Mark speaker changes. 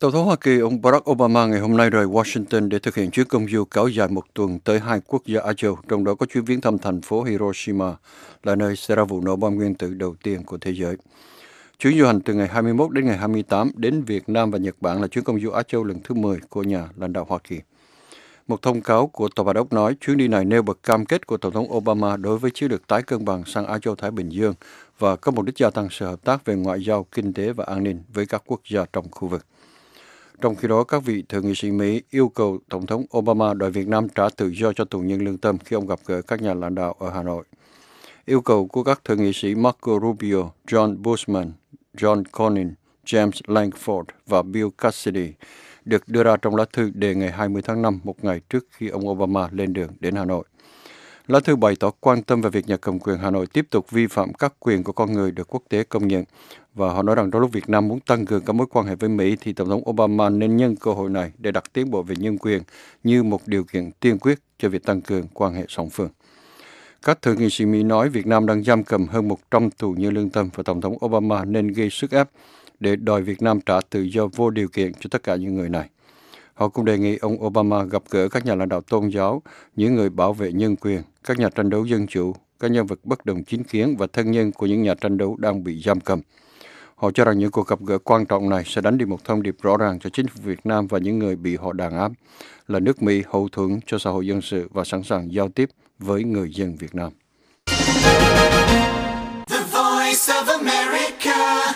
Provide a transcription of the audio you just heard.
Speaker 1: Tổng thống Hoa Kỳ ông Barack Obama ngày hôm nay rời Washington để thực hiện chuyến công du kéo dài một tuần tới hai quốc gia Á Châu, trong đó có chuyến viếng thăm thành phố Hiroshima, là nơi xảy ra vụ nổ bom nguyên tử đầu tiên của thế giới. Chuyến du hành từ ngày 21 đến ngày 28 đến Việt Nam và Nhật Bản là chuyến công du Á Châu lần thứ 10 của nhà lãnh đạo Hoa Kỳ. Một thông cáo của Tòa Bạch Ốc nói chuyến đi này nêu bật cam kết của Tổng thống Obama đối với chiến lược tái cân bằng sang Á Châu Thái Bình Dương và có mục đích gia tăng sự hợp tác về ngoại giao, kinh tế và an ninh với các quốc gia trong khu vực. Trong khi đó, các vị thượng nghị sĩ Mỹ yêu cầu Tổng thống Obama đòi Việt Nam trả tự do cho tù nhân lương tâm khi ông gặp gỡ các nhà lãnh đạo ở Hà Nội. Yêu cầu của các thượng nghị sĩ Marco Rubio, John Bushman, John Cornyn, James Langford và Bill Cassidy được đưa ra trong lá thư đề ngày 20 tháng 5, một ngày trước khi ông Obama lên đường đến Hà Nội. Lá thư bày tỏ quan tâm về việc nhà cầm quyền Hà Nội tiếp tục vi phạm các quyền của con người được quốc tế công nhận. Và họ nói rằng trong lúc Việt Nam muốn tăng cường các mối quan hệ với Mỹ thì Tổng thống Obama nên nhân cơ hội này để đặt tiến bộ về nhân quyền như một điều kiện tiên quyết cho việc tăng cường quan hệ song phương. Các thượng nghị sĩ Mỹ nói Việt Nam đang giam cầm hơn 100 tù nhân lương tâm và Tổng thống Obama nên gây sức ép để đòi Việt Nam trả tự do vô điều kiện cho tất cả những người này. Họ cũng đề nghị ông Obama gặp gỡ các nhà lãnh đạo tôn giáo, những người bảo vệ nhân quyền, các nhà tranh đấu dân chủ, các nhân vật bất đồng chính kiến và thân nhân của những nhà tranh đấu đang bị giam cầm. Họ cho rằng những cuộc gặp gỡ quan trọng này sẽ đánh đi một thông điệp rõ ràng cho chính phủ Việt Nam và những người bị họ đàn áp là nước Mỹ hậu thuẫn cho xã hội dân sự và sẵn sàng giao tiếp với người dân Việt Nam. The Voice of America,